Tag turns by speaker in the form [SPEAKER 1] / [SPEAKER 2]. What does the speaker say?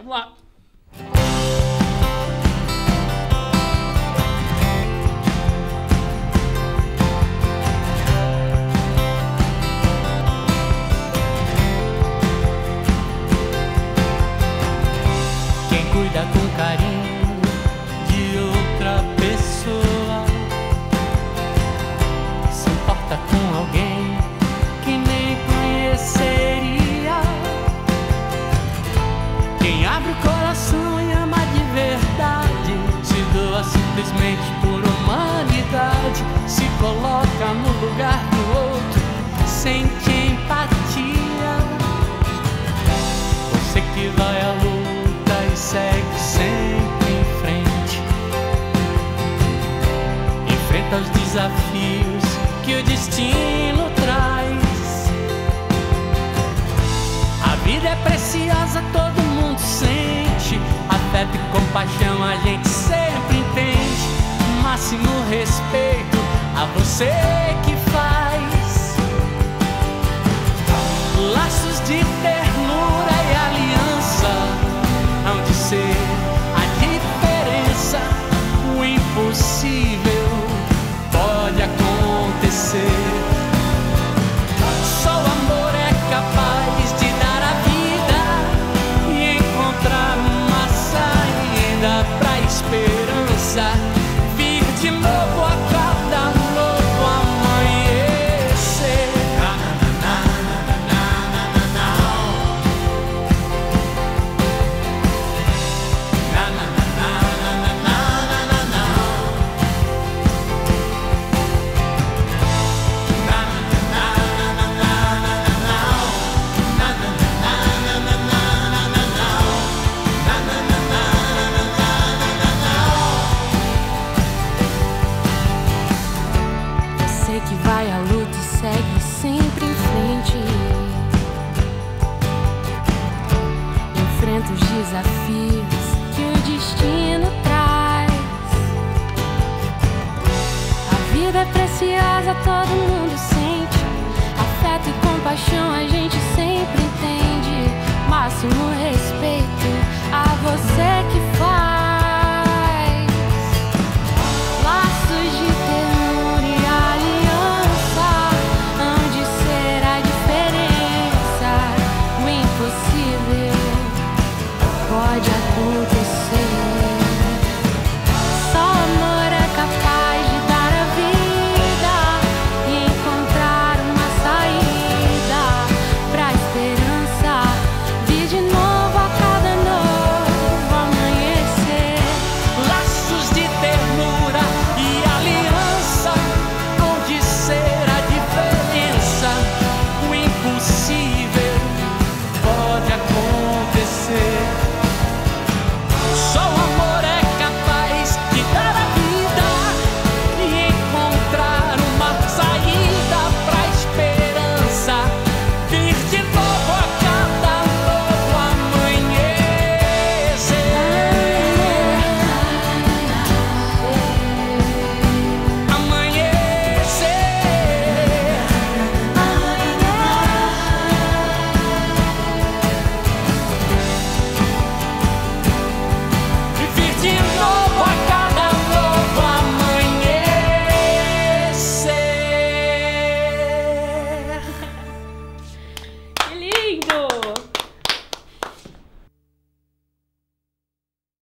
[SPEAKER 1] Good luck. Sente empatia. Você que vai à luta e segue sempre em frente. Enfrenta os desafios que o destino traz. A vida é preciosa, todo mundo sente. Afeto e compaixão a gente sempre entende. Máximo respeito a você que
[SPEAKER 2] Enfrenta os desafios que o destino traz. A vida é preciosa, todo mundo sente. Afeto e compaixão a gente sempre entende. Máximo respeito